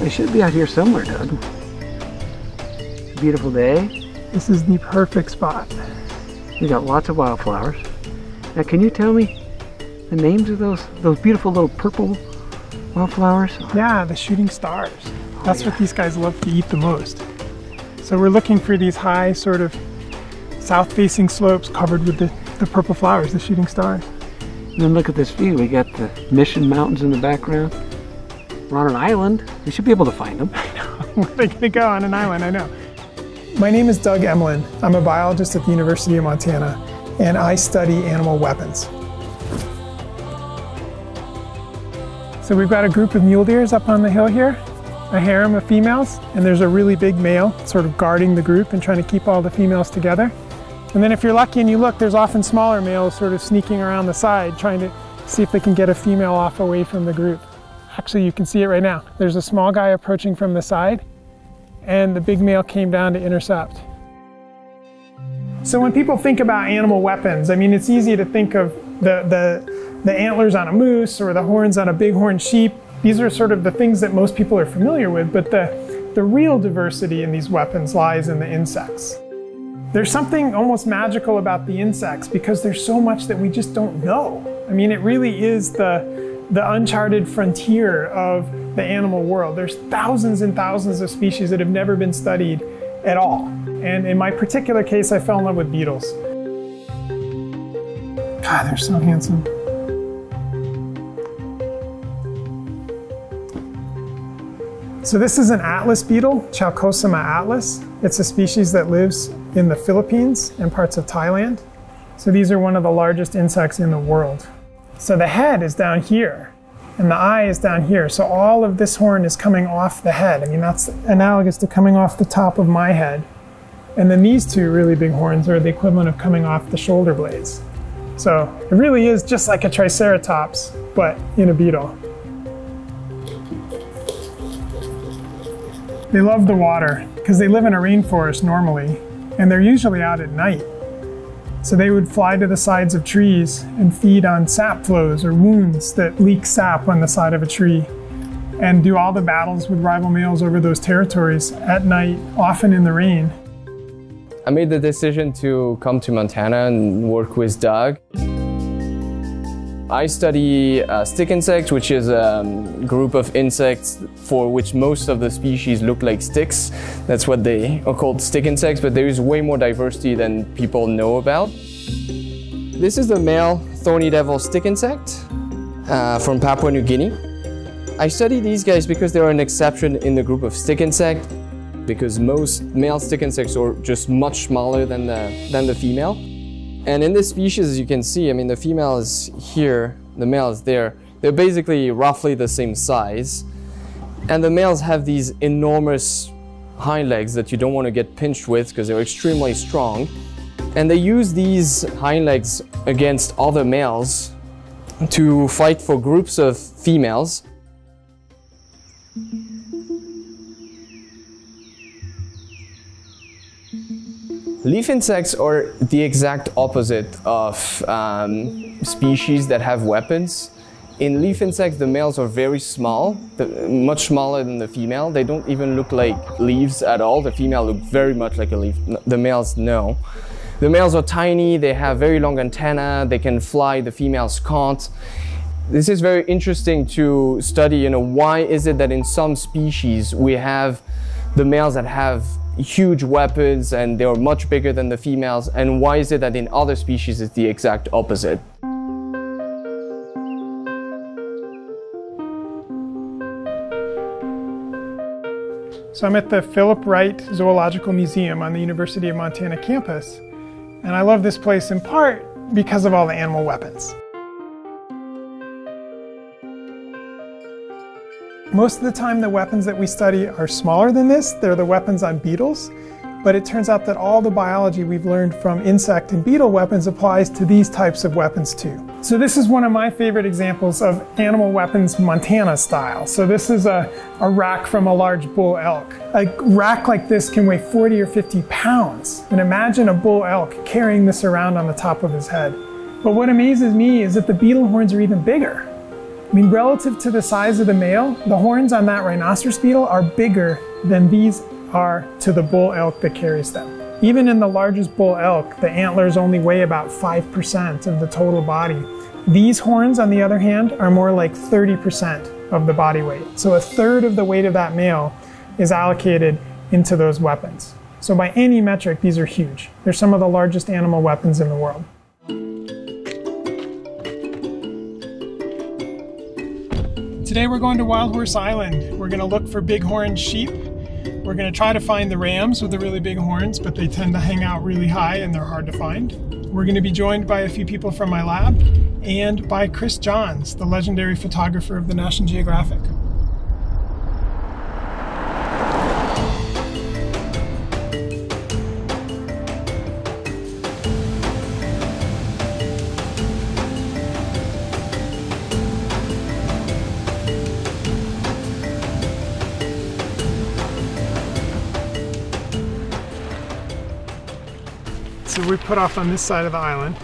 They should be out here somewhere, Doug. Beautiful day. This is the perfect spot. We got lots of wildflowers. Now, can you tell me the names of those those beautiful little purple wildflowers? Yeah, the shooting stars. Oh, That's yeah. what these guys love to eat the most. So we're looking for these high sort of south-facing slopes covered with the, the purple flowers, the shooting stars. And then look at this view. We got the Mission Mountains in the background. We're on an island. We should be able to find them. Where are they going to go on an island? I know. My name is Doug Emlen. I'm a biologist at the University of Montana, and I study animal weapons. So we've got a group of mule deers up on the hill here, a harem of females, and there's a really big male sort of guarding the group and trying to keep all the females together. And then if you're lucky and you look, there's often smaller males sort of sneaking around the side trying to see if they can get a female off away from the group. Actually, you can see it right now. There's a small guy approaching from the side, and the big male came down to intercept. So when people think about animal weapons, I mean, it's easy to think of the, the, the antlers on a moose or the horns on a bighorn sheep. These are sort of the things that most people are familiar with, but the, the real diversity in these weapons lies in the insects. There's something almost magical about the insects because there's so much that we just don't know. I mean, it really is the, the uncharted frontier of the animal world. There's thousands and thousands of species that have never been studied at all. And in my particular case, I fell in love with beetles. God, they're so handsome. So this is an atlas beetle, Chalcosoma atlas. It's a species that lives in the Philippines and parts of Thailand. So these are one of the largest insects in the world. So the head is down here and the eye is down here. So all of this horn is coming off the head. I mean, that's analogous to coming off the top of my head. And then these two really big horns are the equivalent of coming off the shoulder blades. So it really is just like a triceratops, but in a beetle. They love the water because they live in a rainforest normally, and they're usually out at night. So they would fly to the sides of trees and feed on sap flows or wounds that leak sap on the side of a tree and do all the battles with rival males over those territories at night, often in the rain. I made the decision to come to Montana and work with Doug. I study uh, stick insects, which is a um, group of insects for which most of the species look like sticks. That's what they are called stick insects, but there is way more diversity than people know about. This is the male thorny devil stick insect uh, from Papua New Guinea. I study these guys because they are an exception in the group of stick insect because most male stick insects are just much smaller than the, than the female. And in this species, as you can see, I mean, the female is here, the male is there. They're basically roughly the same size. And the males have these enormous hind legs that you don't want to get pinched with because they're extremely strong. And they use these hind legs against other males to fight for groups of females. Leaf insects are the exact opposite of um, species that have weapons. In leaf insects, the males are very small, much smaller than the female. They don't even look like leaves at all. The female look very much like a leaf. The males, no. The males are tiny, they have very long antennae, they can fly, the females can't. This is very interesting to study, you know, why is it that in some species we have the males that have huge weapons and they are much bigger than the females and why is it that in other species it's the exact opposite? So I'm at the Philip Wright Zoological Museum on the University of Montana campus and I love this place in part because of all the animal weapons. Most of the time the weapons that we study are smaller than this. They're the weapons on beetles. But it turns out that all the biology we've learned from insect and beetle weapons applies to these types of weapons too. So this is one of my favorite examples of animal weapons Montana style. So this is a, a rack from a large bull elk. A rack like this can weigh 40 or 50 pounds. And imagine a bull elk carrying this around on the top of his head. But what amazes me is that the beetle horns are even bigger. I mean, relative to the size of the male, the horns on that rhinoceros beetle are bigger than these are to the bull elk that carries them. Even in the largest bull elk, the antlers only weigh about 5% of the total body. These horns, on the other hand, are more like 30% of the body weight. So a third of the weight of that male is allocated into those weapons. So by any metric, these are huge. They're some of the largest animal weapons in the world. Today we're going to Wild Horse Island. We're gonna look for bighorn sheep. We're gonna try to find the rams with the really big horns, but they tend to hang out really high and they're hard to find. We're gonna be joined by a few people from my lab and by Chris Johns, the legendary photographer of the National Geographic. We put off on this side of the island.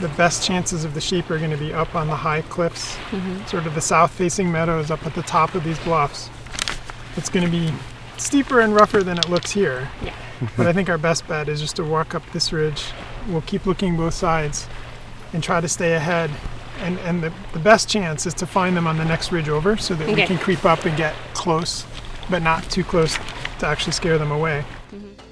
The best chances of the sheep are going to be up on the high cliffs, mm-hmm. sort of the south facing meadows up at the top of these bluffs. It's going to be steeper and rougher than it looks here. Yeah. but I think our best bet is just to walk up this ridge. We'll keep looking both sides and try to stay ahead. And, and the, the best chance is to find them on the next ridge over so that we can creep up and get close, but not too close to actually scare them away. Mm-hmm.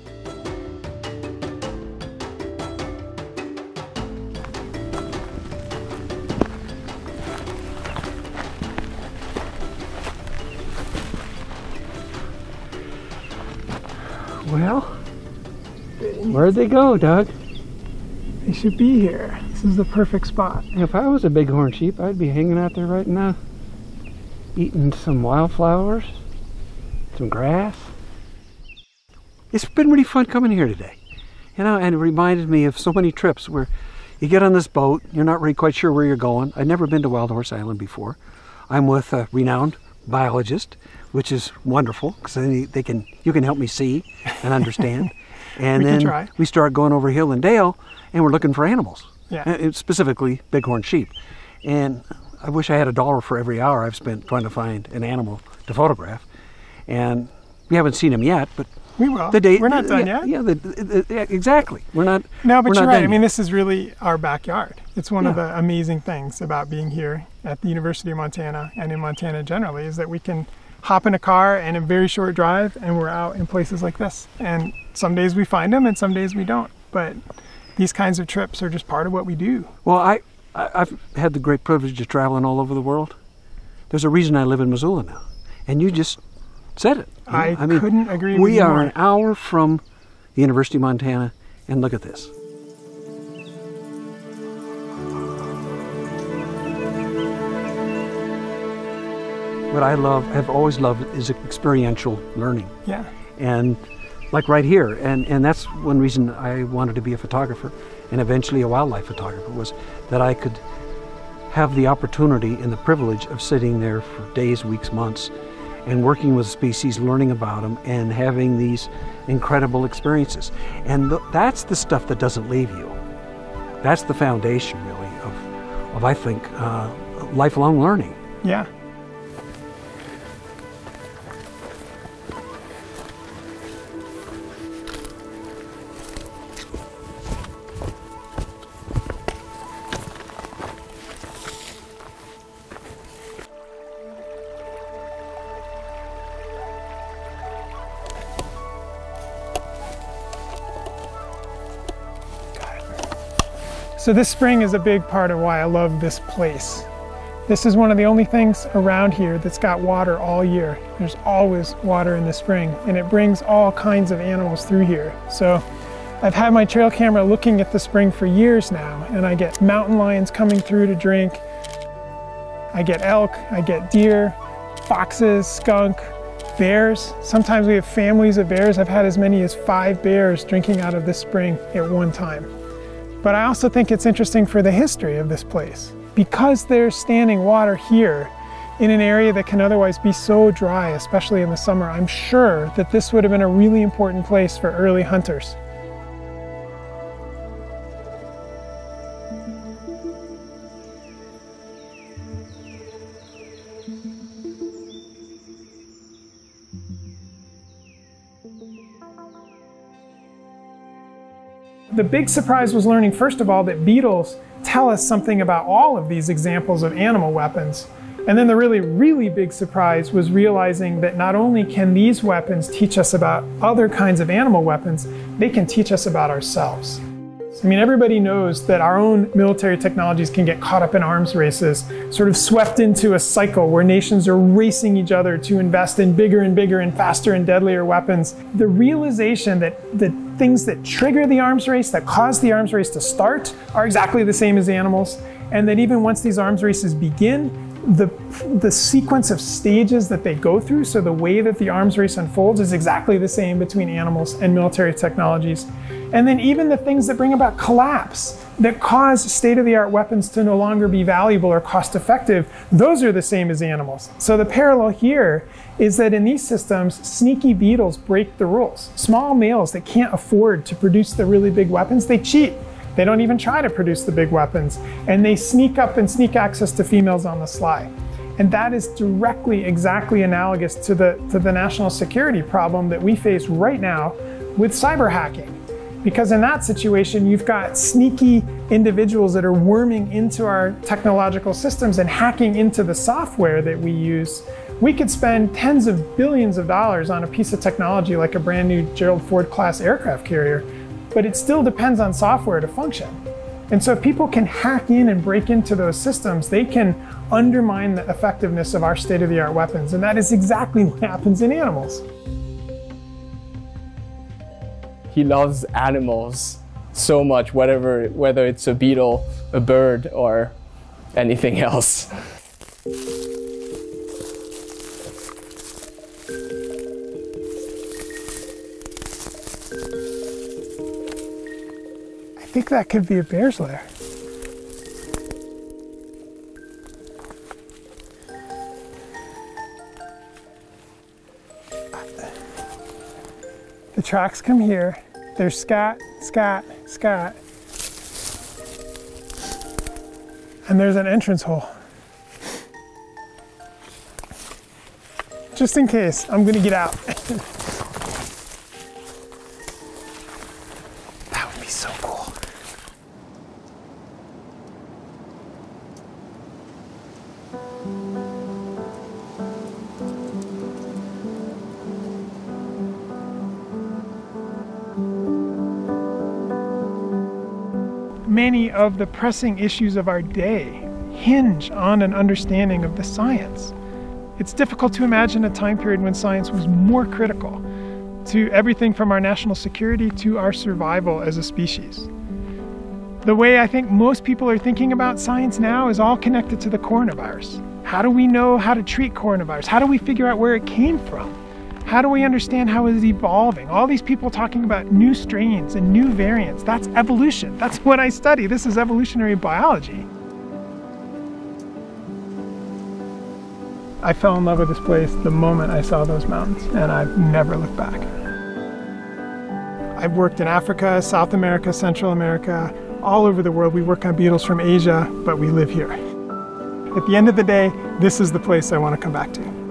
Well, where'd they go, Doug? They should be here. This is the perfect spot. If I was a bighorn sheep, I'd be hanging out there right now, eating some wildflowers, some grass. It's been really fun coming here today, you know, and it reminded me of so many trips where you get on this boat, you're not really quite sure where you're going. I'd never been to Wild Horse Island before. I'm with a renowned biologist, which is wonderful because then they can you can help me see and understand. and We then we start going over hill and dale, and we're looking for animals. Yeah. Uh, specifically bighorn sheep. And I wish I had a dollar for every hour I've spent trying to find an animal to photograph. And we haven't seen them yet, but We will. the day We're not done yeah, yet. Yeah, the, the, yeah, exactly. We're not. No, but you're right. I mean, this is really our backyard. It's one of the amazing things about being here at the University of Montana and in Montana generally is that we can hop in a car and a very short drive and we're out in places like this. And some days we find them and some days we don't. But these kinds of trips are just part of what we do. Well, I, I I've had the great privilege of traveling all over the world. There's a reason I live in Missoula now, and you just said it. know? I couldn't agree with We are more. an hour from the University of Montana, and look at this. What I love, have always loved, is experiential learning Yeah. and like right here and and that's one reason i wanted to be a photographer and eventually a wildlife photographer was that i could have the opportunity and the privilege of sitting there for days weeks months and working with species learning about them and having these incredible experiences. And th- that's the stuff that doesn't leave you. That's the foundation really of of i think uh, lifelong learning. Yeah. So this spring is a big part of why I love this place. This is one of the only things around here that's got water all year. There's always water in the spring and it brings all kinds of animals through here. So I've had my trail camera looking at the spring for years now and I get mountain lions coming through to drink. I get elk, I get deer, foxes, skunk, bears. Sometimes we have families of bears. I've had as many as five bears drinking out of this spring at one time. But I also think it's interesting for the history of this place. Because there's standing water here in an area that can otherwise be so dry, especially in the summer, I'm sure that this would have been a really important place for early hunters. The big surprise was learning, first of all, that beetles tell us something about all of these examples of animal weapons. And then the really, really big surprise was realizing that not only can these weapons teach us about other kinds of animal weapons, they can teach us about ourselves. I mean, everybody knows that our own military technologies can get caught up in arms races, sort of swept into a cycle where nations are racing each other to invest in bigger and bigger and faster and deadlier weapons. The realization that the things that trigger the arms race, that cause the arms race to start, are exactly the same as animals, and that even once these arms races begin, the, the sequence of stages that they go through, so the way that the arms race unfolds, is exactly the same between animals and military technologies. And then even the things that bring about collapse, that cause state of the art weapons to no longer be valuable or cost effective, those are the same as animals. So the parallel here is that in these systems, sneaky beetles break the rules. Small males that can't afford to produce the really big weapons, they cheat. They don't even try to produce the big weapons. And they sneak up and sneak access to females on the sly. And that is directly, exactly analogous to the, to the national security problem that we face right now with cyber hacking. Because in that situation, you've got sneaky individuals that are worming into our technological systems and hacking into the software that we use. We could spend tens of billions of dollars on a piece of technology like a brand new Gerald Ford class aircraft carrier but it still depends on software to function. And so if people can hack in and break into those systems, they can undermine the effectiveness of our state-of-the-art weapons. And that is exactly what happens in animals. He loves animals so much, whatever, whether it's a beetle, a bird, or anything else. I think that could be a bear's lair. The tracks come here. There's scat, scat, scat. And there's an entrance hole. Just in case, I'm gonna get out. many of the pressing issues of our day hinge on an understanding of the science. It's difficult to imagine a time period when science was more critical to everything from our national security to our survival as a species. The way I think most people are thinking about science now is all connected to the coronavirus. How do we know how to treat coronavirus? How do we figure out where it came from? How do we understand how it's evolving? All these people talking about new strains and new variants. That's evolution. That's what I study. This is evolutionary biology. I fell in love with this place the moment I saw those mountains, and I've never looked back. I've worked in Africa, South America, Central America, all over the world. We work on beetles from Asia, but we live here. At the end of the day, this is the place I want to come back to.